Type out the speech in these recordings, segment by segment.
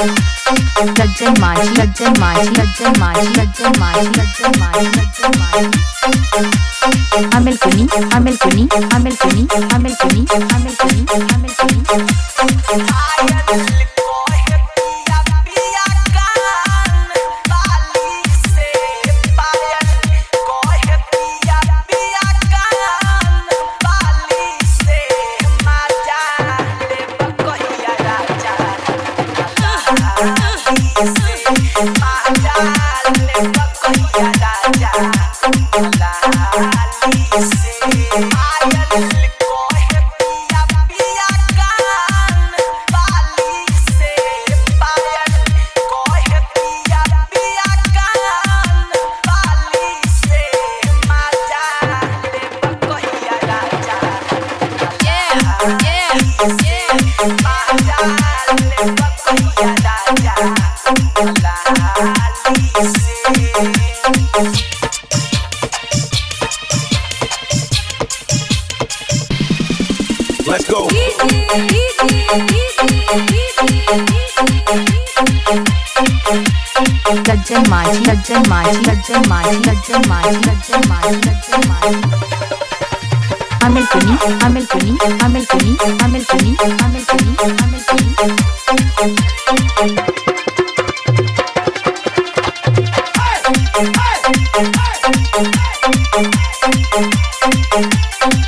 लज्जन माझी लज्जन माझी लज्जन माझी लज्जन माझी लज्जन माझी लज्जन माझी अमिल कुनी अमिल कुनी अमिल कुनी अमिल कुनी अमिल कुनी I, I, I, I, Let's go. लज्जन माझी लज्जन माझी लज्जन माझी लज्जन माझी लज्जन माझी लज्जन माझी अमिल कुनी अमिल कुनी अमिल कुनी अमिल कुनी अमिल कुनी अमिल कुनी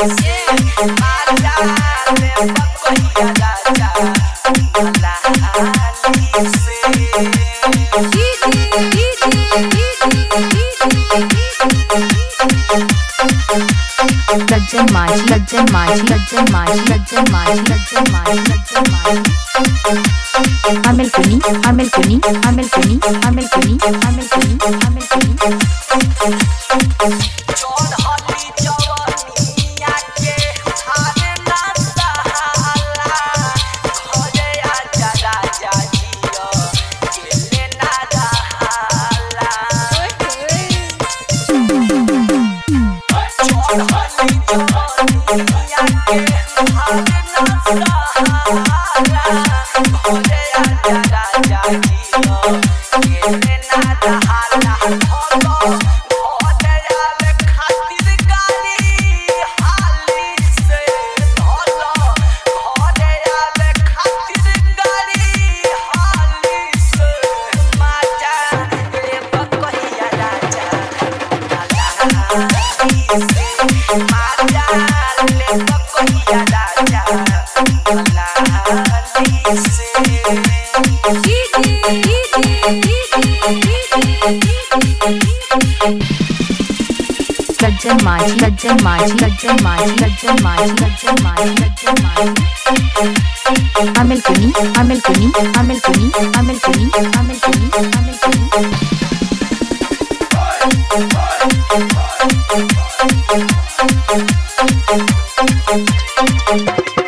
माझी लज्जन माझी लज्जन माझी लज्जन माझी लज्जन माझी लज्जन माझी अमिल कुनी अमिल कुनी अमिल कुनी अमिल कुनी अमिल कुनी अमिल कुनी लज्जन माझी लज्जन माझी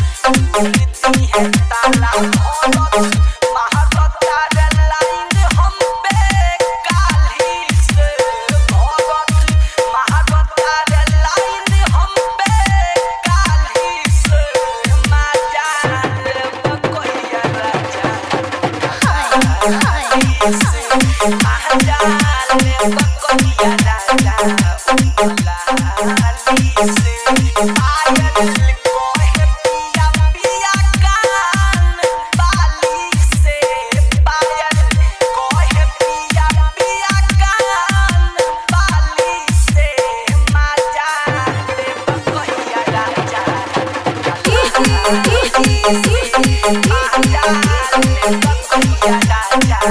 कुनी अमिल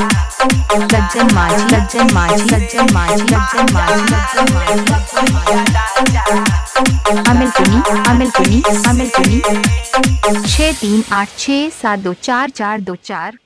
सज्जन माझी सज्जन माझी सज्जन माझी सज्जन माझी सज्जन अमिल अमिल अमिल छः तीन आठ छः सात दो चार चार दो चार